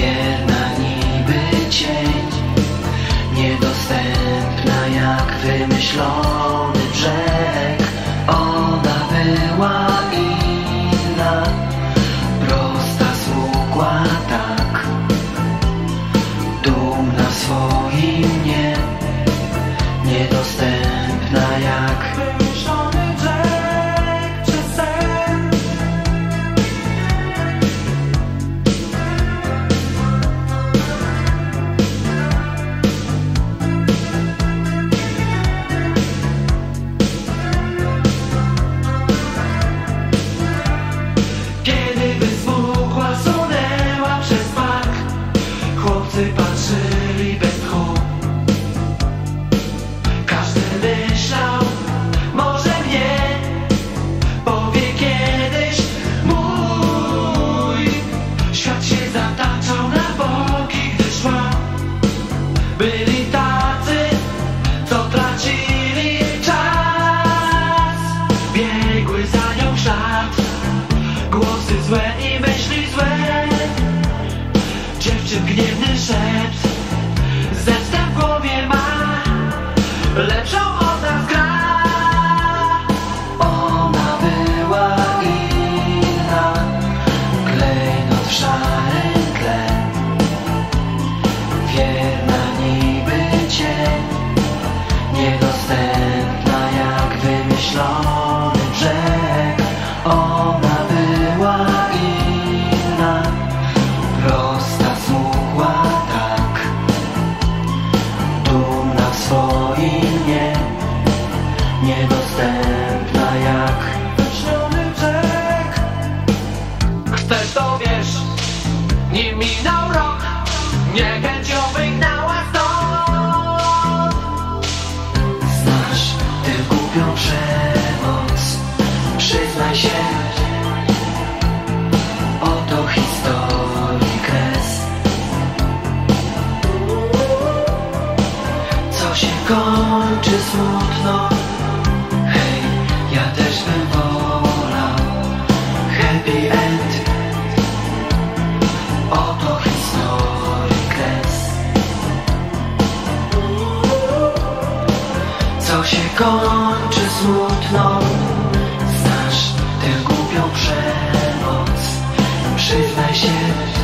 Yeah. Oh. kończy smutno. Hej, ja też bym wolał. Happy end. Oto historii Co się kończy smutno? Znasz tę głupią przemoc. Przyznaj się.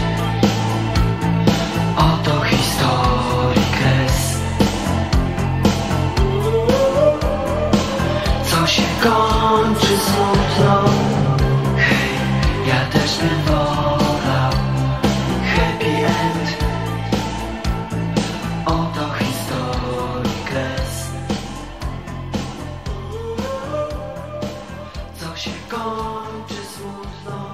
kończy smutno. Ja też bym wolał happy end. Oto historii kres Co się kończy smutno.